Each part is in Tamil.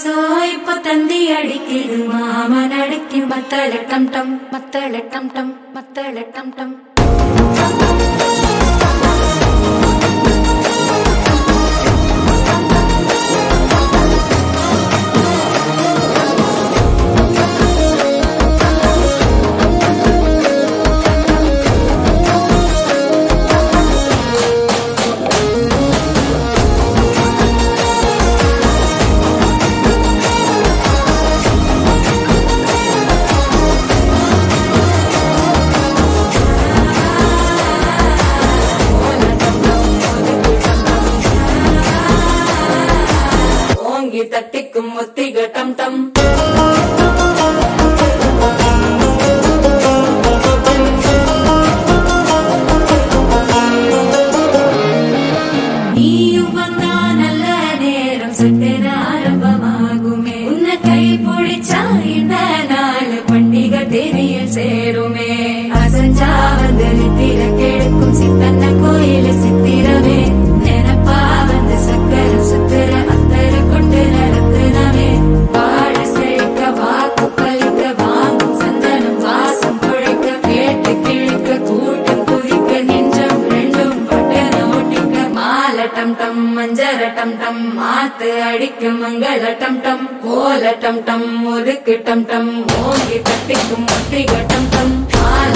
சோ இப்ப தந்தி அடிக்குது. மாமன் அடிக்கு மத்தளட்டம் டம் மத்தளட்டம் டம் மத்தளட்டம் டம். തട്ടി തട്ടിക്കും മുത്തിക ടം ടം നീയും വന്നാ നല്ല നേരം സട്ടന ആരംഭമാകുമേ ഉന്ന കൈ പൊടിച്ച ഇന്നാല് പണ്ടിക തെരിയിൽ സേരുമേ അസഞ്ചാവന്തരി തിരക്കെടുക്കും സിത്തന്ന കോയിലെ மங்கள டம் டம் கோல டம் டம் முதுக்கு டம் டம் ஓங்கி தட்டிக்கும் ஒற்றிக டம் டம் கால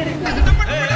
Hey.